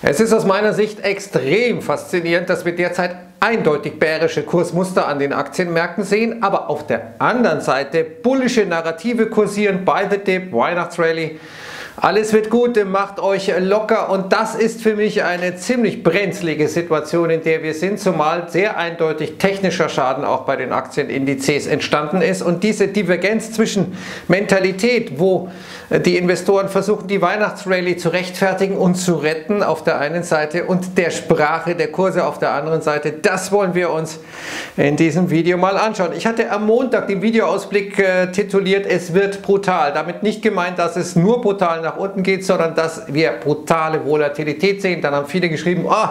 Es ist aus meiner Sicht extrem faszinierend, dass wir derzeit eindeutig bärische Kursmuster an den Aktienmärkten sehen, aber auf der anderen Seite bullische Narrative kursieren, Buy the Dip, Weihnachtsrally, alles wird gut, macht euch locker und das ist für mich eine ziemlich brenzlige Situation, in der wir sind, zumal sehr eindeutig technischer Schaden auch bei den Aktienindizes entstanden ist und diese Divergenz zwischen Mentalität, wo die Investoren versuchen, die Weihnachtsrallye zu rechtfertigen und zu retten auf der einen Seite und der Sprache der Kurse auf der anderen Seite, das wollen wir uns in diesem Video mal anschauen. Ich hatte am Montag den Videoausblick äh, tituliert, es wird brutal. Damit nicht gemeint, dass es nur brutal nach unten geht, sondern dass wir brutale Volatilität sehen. Dann haben viele geschrieben, oh,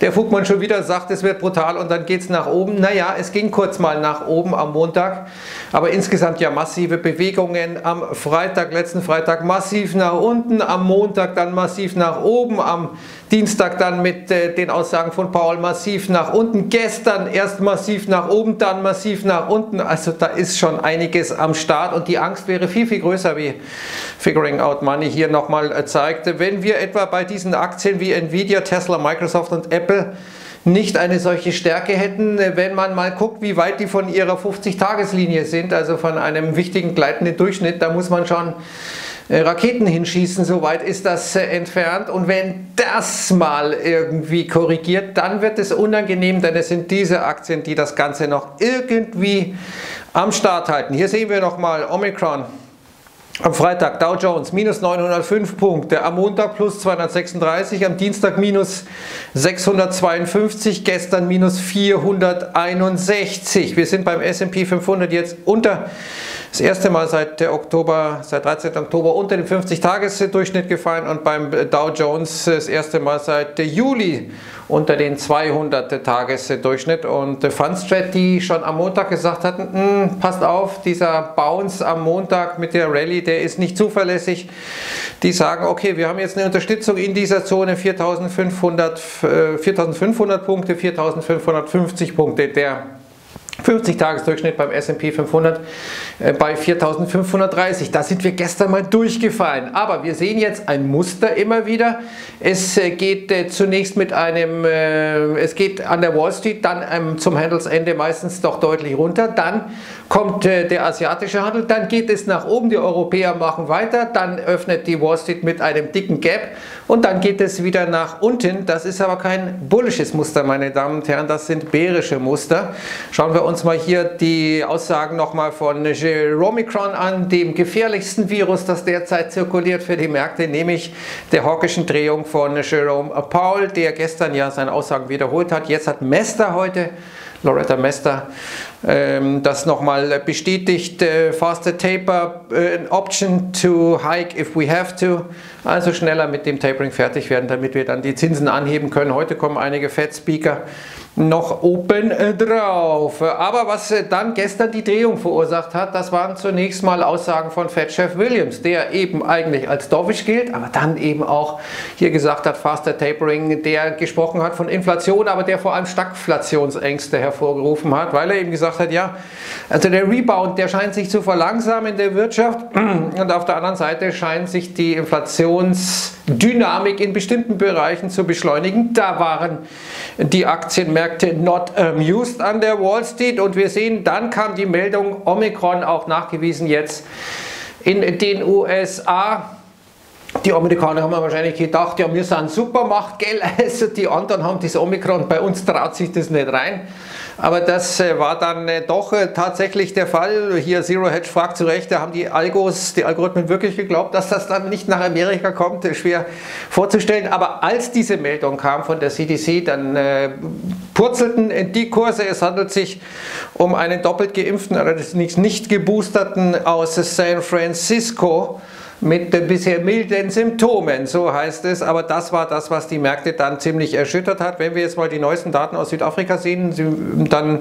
der Fugmann schon wieder sagt, es wird brutal und dann geht es nach oben. Naja, es ging kurz mal nach oben am Montag, aber insgesamt ja massive Bewegungen. Am Freitag, letzten Freitag massiv nach unten, am Montag dann massiv nach oben, am Dienstag dann mit äh, den Aussagen von Paul massiv nach unten, gestern erst massiv nach oben, dann massiv nach unten. Also da ist schon einiges am Start und die Angst wäre viel, viel größer, wie Figuring Out Money hier nochmal äh, zeigte. Wenn wir etwa bei diesen Aktien wie Nvidia, Tesla, Microsoft und Apple nicht eine solche Stärke hätten, äh, wenn man mal guckt, wie weit die von ihrer 50-Tageslinie sind, also von einem wichtigen gleitenden Durchschnitt, da muss man schon Raketen hinschießen, so weit ist das äh, entfernt. Und wenn das mal irgendwie korrigiert, dann wird es unangenehm, denn es sind diese Aktien, die das Ganze noch irgendwie am Start halten. Hier sehen wir nochmal Omicron. Am Freitag Dow Jones minus 905 Punkte, am Montag plus 236, am Dienstag minus 652, gestern minus 461. Wir sind beim S&P 500 jetzt unter das erste Mal seit Oktober, seit 13. Oktober unter den 50-Tages-Durchschnitt gefallen und beim Dow Jones das erste Mal seit Juli unter den 200-Tages-Durchschnitt. Und Fundstrat, die schon am Montag gesagt hatten, hm, passt auf, dieser Bounce am Montag mit der Rallye, der ist nicht zuverlässig. Die sagen, okay, wir haben jetzt eine Unterstützung in dieser Zone 4500, 4500 äh, Punkte, 4550 Punkte. Der 50-Tages-Durchschnitt beim S&P 500 äh, bei 4530. Da sind wir gestern mal durchgefallen. Aber wir sehen jetzt ein Muster immer wieder. Es äh, geht äh, zunächst mit einem, es geht an der Wall Street, dann ähm, zum Handelsende meistens doch deutlich runter. Dann kommt der asiatische Handel, dann geht es nach oben. Die Europäer machen weiter. Dann öffnet die Wall Street mit einem dicken Gap und dann geht es wieder nach unten. Das ist aber kein bullisches Muster, meine Damen und Herren. Das sind bärische Muster. Schauen wir uns mal hier die Aussagen nochmal von Jeromicron an, dem gefährlichsten Virus, das derzeit zirkuliert für die Märkte, nämlich der hawkischen Drehung von Jerome Paul, der gestern ja seine Aussagen wiederholt hat. Jetzt hat Mester heute Loretta Mester ähm, das nochmal bestätigt. Äh, faster Taper, äh, an option to hike if we have to. Also schneller mit dem Tapering fertig werden, damit wir dann die Zinsen anheben können. Heute kommen einige Fed-Speaker noch oben äh, drauf. Aber was äh, dann gestern die Drehung verursacht hat, das waren zunächst mal Aussagen von Fed-Chef Williams, der eben eigentlich als dovish gilt, aber dann eben auch hier gesagt hat, faster tapering, der gesprochen hat von Inflation, aber der vor allem Stagflationsängste hervorgerufen hat, weil er eben gesagt hat, ja, also der Rebound, der scheint sich zu verlangsamen in der Wirtschaft und auf der anderen Seite scheint sich die Inflationsdynamik in bestimmten Bereichen zu beschleunigen. Da waren die Aktienmärkte not amused an der Wall Street und wir sehen, dann kam die Meldung Omikron auch nachgewiesen jetzt in den USA. Die Amerikaner haben wahrscheinlich gedacht, ja, wir sind Supermacht, gell? Also die anderen haben das Omikron, bei uns traut sich das nicht rein. Aber das äh, war dann äh, doch äh, tatsächlich der Fall. Hier Zero Hedge fragt zu Recht, da haben die Algos, die Algorithmen wirklich geglaubt, dass das dann nicht nach Amerika kommt. Schwer vorzustellen. Aber als diese Meldung kam von der CDC, dann äh, purzelten die Kurse. Es handelt sich um einen doppelt geimpften, allerdings nicht geboosterten aus San Francisco mit bisher milden Symptomen, so heißt es. Aber das war das, was die Märkte dann ziemlich erschüttert hat. Wenn wir jetzt mal die neuesten Daten aus Südafrika sehen, dann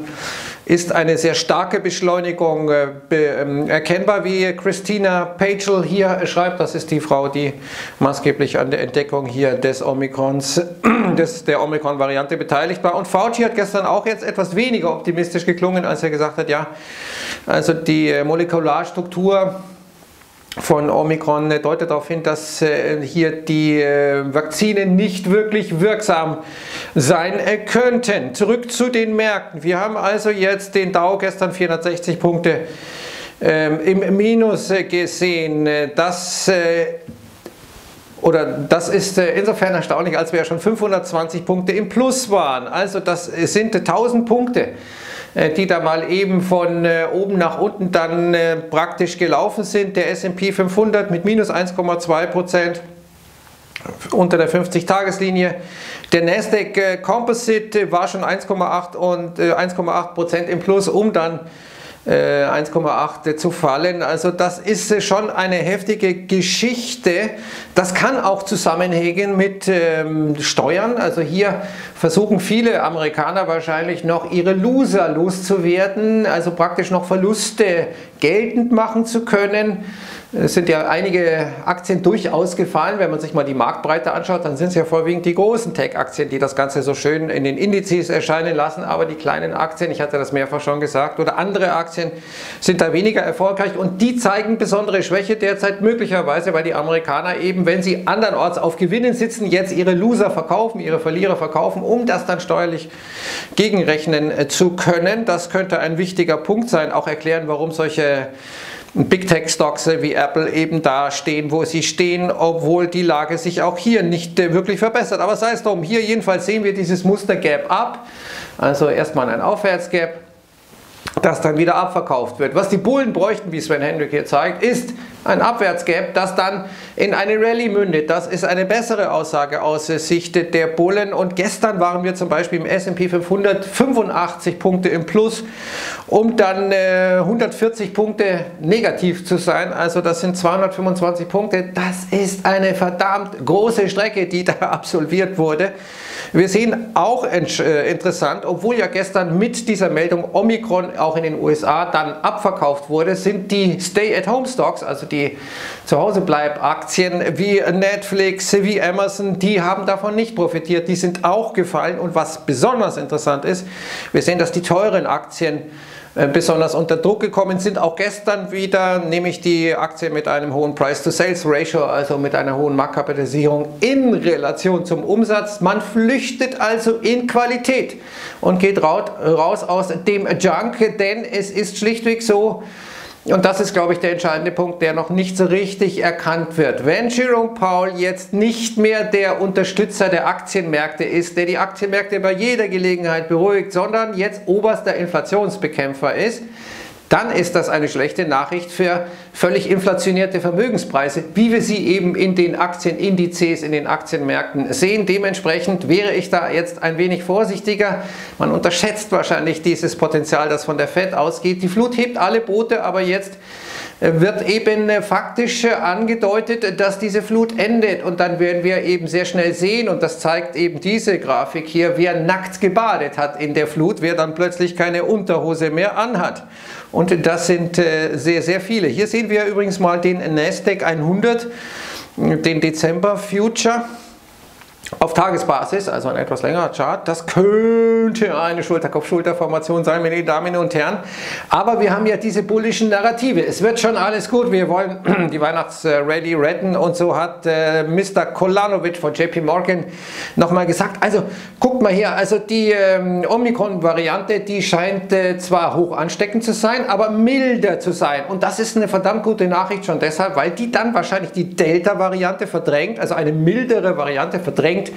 ist eine sehr starke Beschleunigung äh, ähm, erkennbar, wie Christina Pagel hier schreibt. Das ist die Frau, die maßgeblich an der Entdeckung hier des Omikrons, des, der Omikron-Variante beteiligt war. Und Fauci hat gestern auch jetzt etwas weniger optimistisch geklungen, als er gesagt hat, ja, also die Molekularstruktur von Omikron deutet darauf hin, dass äh, hier die äh, Vakzine nicht wirklich wirksam sein äh, könnten. Zurück zu den Märkten. Wir haben also jetzt den Dow gestern 460 Punkte ähm, im Minus gesehen. Das oder das ist insofern erstaunlich, als wir ja schon 520 Punkte im Plus waren. Also das sind 1000 Punkte. Äh, die da mal eben von äh, oben nach unten dann äh, praktisch gelaufen sind. Der S&P 500 mit minus 1,2 Prozent unter der 50-Tageslinie. Der Nasdaq Composite war schon 1,8 und 1,8 Prozent im Plus, um dann 1,8 äh, zu fallen. Also das ist äh, schon eine heftige Geschichte. Das kann auch zusammenhängen mit ähm, Steuern. Also hier versuchen viele Amerikaner wahrscheinlich noch ihre Loser loszuwerden, also praktisch noch Verluste geltend machen zu können. Es sind ja einige Aktien durchaus gefallen. Wenn man sich mal die Marktbreite anschaut, dann sind es ja vorwiegend die großen Tech-Aktien, die das Ganze so schön in den Indizes erscheinen lassen. Aber die kleinen Aktien, ich hatte das mehrfach schon gesagt, oder andere Aktien sind da weniger erfolgreich und die zeigen besondere Schwäche derzeit möglicherweise, weil die Amerikaner eben, wenn sie andernorts auf Gewinnen sitzen, jetzt ihre Loser verkaufen, ihre Verlierer verkaufen, um das dann steuerlich gegenrechnen zu können. Das könnte ein wichtiger Punkt sein, auch erklären, warum solche Big Tech Stocks wie Apple eben da stehen, wo sie stehen, obwohl die Lage sich auch hier nicht äh, wirklich verbessert. Aber sei es drum, hier jedenfalls sehen wir dieses Muster Gap ab. Also erstmal ein Aufwärtsgap, das dann wieder abverkauft wird. Was die Bullen bräuchten, wie Sven Hendrik hier zeigt, ist ein Abwärtsgap, das dann in eine Rallye mündet. Das ist eine bessere Aussage aus Sicht der Bullen. Und gestern waren wir zum Beispiel im S&P 500 85 Punkte im Plus, um dann äh, 140 Punkte negativ zu sein. Also das sind 225 Punkte. Das ist eine verdammt große Strecke, die da absolviert wurde. Wir sehen auch äh, interessant, obwohl ja gestern mit dieser Meldung Omikron auch in den USA dann abverkauft wurde, sind die Stay-at-Home-Stocks, also die Zuhausebleib-Aktien wie Netflix, wie Amazon, die haben davon nicht profitiert. Die sind auch gefallen und was besonders interessant ist, wir sehen, dass die teuren Aktien besonders unter Druck gekommen sind. Auch gestern wieder, nämlich die Aktie mit einem hohen Price-to-Sales-Ratio, also mit einer hohen Marktkapitalisierung in Relation zum Umsatz. Man flüchtet also in Qualität und geht raus aus dem Junk, denn es ist schlichtweg so, und das ist, glaube ich, der entscheidende Punkt, der noch nicht so richtig erkannt wird. Wenn Jerome Powell jetzt nicht mehr der Unterstützer der Aktienmärkte ist, der die Aktienmärkte bei jeder Gelegenheit beruhigt, sondern jetzt oberster Inflationsbekämpfer ist, dann ist das eine schlechte Nachricht für völlig inflationierte Vermögenspreise, wie wir sie eben in den Aktienindizes, in den Aktienmärkten sehen. Dementsprechend wäre ich da jetzt ein wenig vorsichtiger. Man unterschätzt wahrscheinlich dieses Potenzial, das von der Fed ausgeht. Die Flut hebt alle Boote, aber jetzt wird eben faktisch angedeutet, dass diese Flut endet und dann werden wir eben sehr schnell sehen und das zeigt eben diese Grafik hier, wer nackt gebadet hat in der Flut, wer dann plötzlich keine Unterhose mehr anhat. Und das sind äh, sehr, sehr viele. Hier sehen wir übrigens mal den Nasdaq 100, den Dezember Future auf Tagesbasis, also ein etwas längerer Chart. Das könnte eine Schulterkopf-Schulterformation sein, meine Damen und Herren. Aber wir haben ja diese bullischen Narrative. Es wird schon alles gut. Wir wollen die Weihnachtsready retten. Und so hat äh, Mr. Kolanovic von JP Morgan nochmal gesagt. Also guckt mal hier, also die ähm, Omikron-Variante, die scheint äh, zwar hoch ansteckend zu sein, aber milder zu sein. Und das ist eine verdammt gute Nachricht schon deshalb, weil die dann wahrscheinlich die Delta-Variante verdrängt, also eine mildere Variante verdrängt unbedingt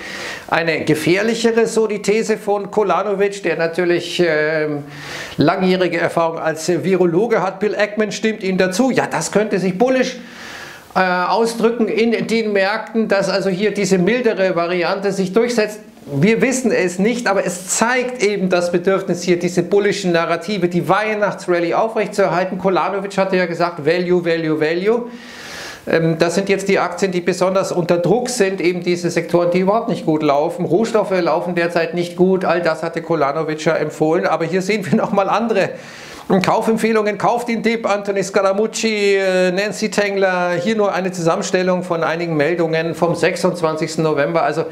eine gefährlichere, so die These von Kolanovic, der natürlich äh, langjährige Erfahrung als Virologe hat. Bill Eckman stimmt ihm dazu. Ja, das könnte sich bullisch äh, ausdrücken in den Märkten, dass also hier diese mildere Variante sich durchsetzt. Wir wissen es nicht, aber es zeigt eben das Bedürfnis hier, diese bullischen Narrative, die Weihnachtsrallye aufrechtzuerhalten. Kolanovic hatte ja gesagt, Value, Value, Value. Ähm, das sind jetzt die Aktien, die besonders unter Druck sind, eben diese Sektoren, die überhaupt nicht gut laufen. Rohstoffe laufen derzeit nicht gut, all das hatte Kolanovic ja empfohlen, aber hier sehen wir nochmal andere Kaufempfehlungen, kauft den Dip, Anthony Scaramucci, äh, Nancy Tengler, hier nur eine Zusammenstellung von einigen Meldungen vom 26. November, also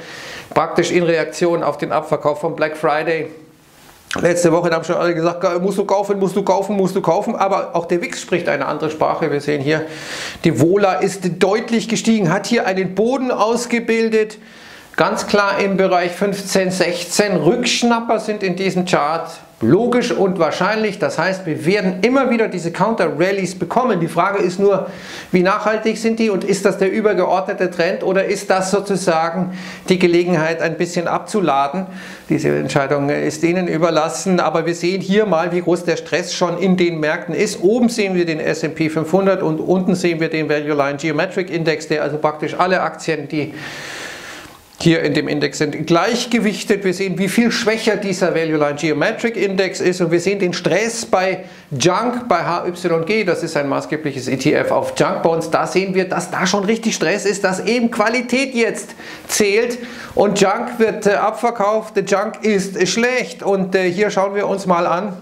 praktisch in Reaktion auf den Abverkauf von Black Friday. Letzte Woche haben schon alle gesagt, musst du kaufen, musst du kaufen, musst du kaufen, aber auch der WIX spricht eine andere Sprache. Wir sehen hier, die Vola ist deutlich gestiegen, hat hier einen Boden ausgebildet, ganz klar im Bereich 15, 16. Rückschnapper sind in diesem Chart logisch und wahrscheinlich. Das heißt, wir werden immer wieder diese Counter-Rallies bekommen. Die Frage ist nur, wie nachhaltig sind die und ist das der übergeordnete Trend oder ist das sozusagen die Gelegenheit, ein bisschen abzuladen? Diese Entscheidung ist Ihnen überlassen, aber wir sehen hier mal, wie groß der Stress schon in den Märkten ist. Oben sehen wir den S&P 500 und unten sehen wir den Value Line Geometric Index, der also praktisch alle Aktien, die hier in dem Index sind gleichgewichtet. Wir sehen, wie viel schwächer dieser Value Line Geometric Index ist. Und wir sehen den Stress bei Junk, bei HYG, das ist ein maßgebliches ETF auf Junk Bonds. Da sehen wir, dass da schon richtig Stress ist, dass eben Qualität jetzt zählt. Und Junk wird äh, abverkauft, Junk ist schlecht. Und äh, hier schauen wir uns mal an,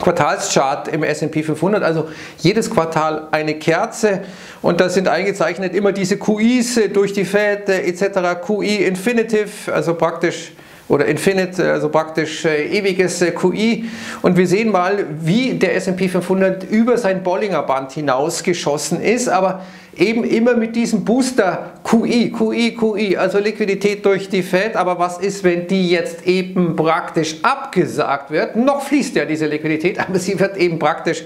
Quartalschart im S&P 500, also jedes Quartal eine Kerze und da sind eingezeichnet immer diese QIs durch die Fed etc. QI Infinitive, also praktisch oder Infinite, also praktisch äh, ewiges äh, QI. Und wir sehen mal, wie der S&P 500 über sein Bollinger Band hinausgeschossen ist, aber eben immer mit diesem Booster QI, QI, QI, also Liquidität durch die Fed. Aber was ist, wenn die jetzt eben praktisch abgesagt wird? Noch fließt ja diese Liquidität, aber sie wird eben praktisch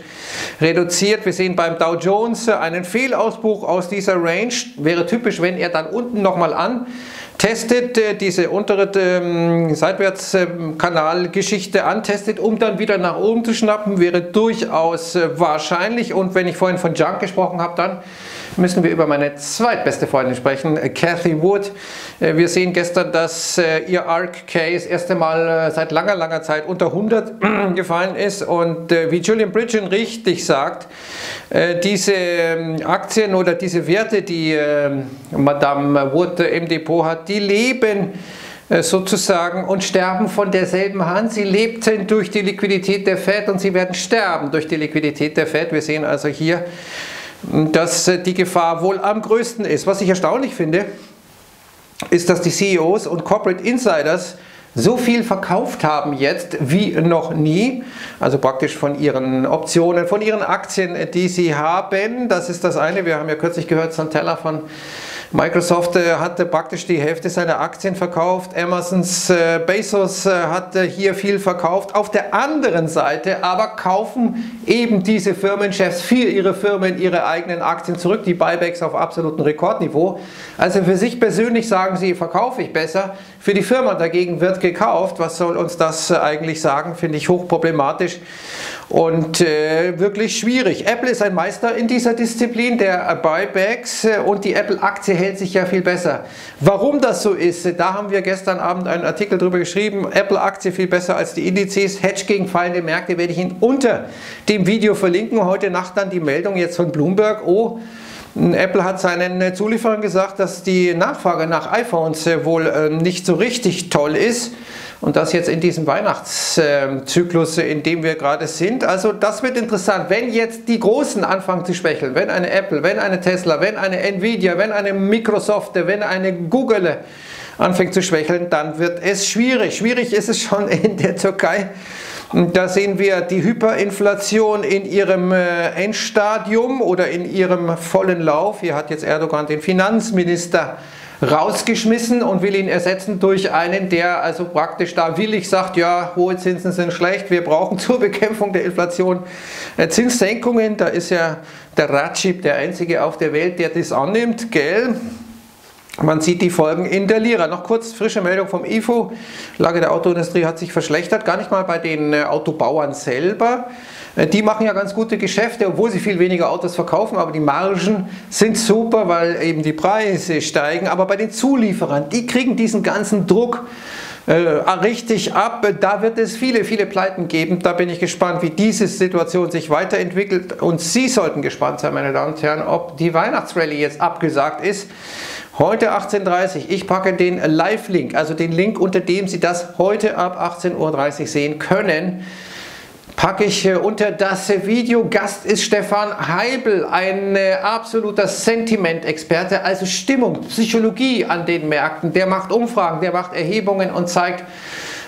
reduziert. Wir sehen beim Dow Jones einen Fehlausbruch aus dieser Range. Wäre typisch, wenn er dann unten nochmal an testet äh, diese untere ähm, Seitwärtskanalgeschichte antestet, um dann wieder nach oben zu schnappen, wäre durchaus äh, wahrscheinlich. Und wenn ich vorhin von Junk gesprochen habe, dann müssen wir über meine zweitbeste Freundin sprechen, äh, Cathy Wood. Äh, wir sehen gestern, dass äh, ihr ARC-K das erste Mal seit langer, langer Zeit unter 100 gefallen ist und wie Julian Bridgen richtig sagt, diese ähm, Aktien oder diese Werte, die ähm, Madame Wood im Depot hat, die leben sozusagen und sterben von derselben Hand. Sie lebten durch die Liquidität der Fed und sie werden sterben durch die Liquidität der Fed. Wir sehen also hier dass äh, die Gefahr wohl am größten ist. Was ich erstaunlich finde, ist, dass die CEOs und Corporate Insiders so viel verkauft haben jetzt wie noch nie, also praktisch von ihren Optionen, von ihren Aktien, die sie haben. Das ist das eine. Wir haben ja kürzlich gehört, Santella von Microsoft äh, hatte praktisch die Hälfte seiner Aktien verkauft, Amazons äh, Bezos äh, hatte hier viel verkauft. Auf der anderen Seite aber kaufen eben diese Firmenchefs für ihre Firmen ihre eigenen Aktien zurück, die Buybacks auf absolutem Rekordniveau. Also für sich persönlich sagen sie, verkaufe ich besser. Für die Firma dagegen wird gekauft. Was soll uns das eigentlich sagen? Finde ich hochproblematisch und äh, wirklich schwierig. Apple ist ein Meister in dieser Disziplin der Buybacks und die Apple-Aktie hält sich ja viel besser. Warum das so ist, da haben wir gestern Abend einen Artikel drüber geschrieben. Apple-Aktie viel besser als die Indizes. Hedge gegen fallende Märkte werde ich Ihnen unter dem Video verlinken. Heute Nacht dann die Meldung jetzt von Bloomberg. Oh, Apple hat seinen Zulieferern gesagt, dass die Nachfrage nach iPhones wohl ähm, nicht so richtig toll ist. Und das jetzt in diesem Weihnachtszyklus, in dem wir gerade sind. Also das wird interessant. Wenn jetzt die Großen anfangen zu schwächeln, wenn eine Apple, wenn eine Tesla, wenn eine Nvidia, wenn eine Microsoft, wenn eine Google anfängt zu schwächeln, dann wird es schwierig. Schwierig ist es schon in der Türkei. Da sehen wir die Hyperinflation in ihrem äh, Endstadium oder in ihrem vollen Lauf. Hier hat jetzt Erdogan den Finanzminister rausgeschmissen und will ihn ersetzen durch einen, der also praktisch da willig sagt, ja, hohe Zinsen sind schlecht, wir brauchen zur Bekämpfung der Inflation äh, Zinssenkungen. Da ist ja der Ratschib der einzige auf der Welt, der das annimmt, gell? Man sieht die Folgen in der Lira. Noch kurz frische Meldung vom IFO. Lage der Autoindustrie hat sich verschlechtert, gar nicht mal bei den äh, Autobauern selber. Äh, die machen ja ganz gute Geschäfte, obwohl sie viel weniger Autos verkaufen, aber die Margen sind super, weil eben die Preise steigen. Aber bei den Zulieferern, die kriegen diesen ganzen Druck äh, richtig ab. Da wird es viele, viele Pleiten geben. Da bin ich gespannt, wie diese Situation sich weiterentwickelt. Und Sie sollten gespannt sein, meine Damen und Herren, ob die Weihnachtsrallye jetzt abgesagt ist. Heute 18.30 Uhr. Ich packe den Live-Link, also den Link, unter dem Sie das heute ab 18.30 Uhr sehen können packe ich unter das Video. Gast ist Stefan Heibel, ein äh, absoluter Sentiment-Experte, also Stimmung, Psychologie an den Märkten. Der macht Umfragen, der macht Erhebungen und zeigt,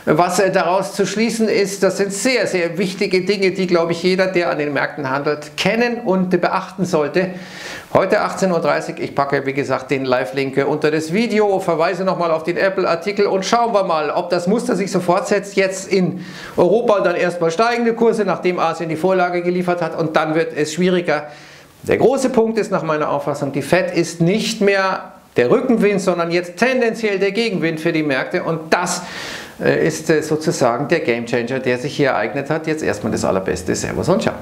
Was äh, daraus zu schließen ist, das sind sehr, sehr wichtige Dinge, die, glaube ich, jeder, der an den Märkten handelt, kennen und beachten sollte. Heute 18.30 Uhr, ich packe wie gesagt den Live-Link unter das Video, verweise nochmal auf den Apple-Artikel und schauen wir mal, ob das Muster sich so fortsetzt. Jetzt in Europa dann erstmal steigende Kurse, nachdem Asien die Vorlage geliefert hat und dann wird es schwieriger. Der große Punkt ist nach meiner Auffassung, die Fed ist nicht mehr der Rückenwind, sondern jetzt tendenziell der Gegenwind für die Märkte und das ist äh, sozusagen der Gamechanger, der sich hier ereignet hat. Jetzt erstmal das Allerbeste. Servus und ciao.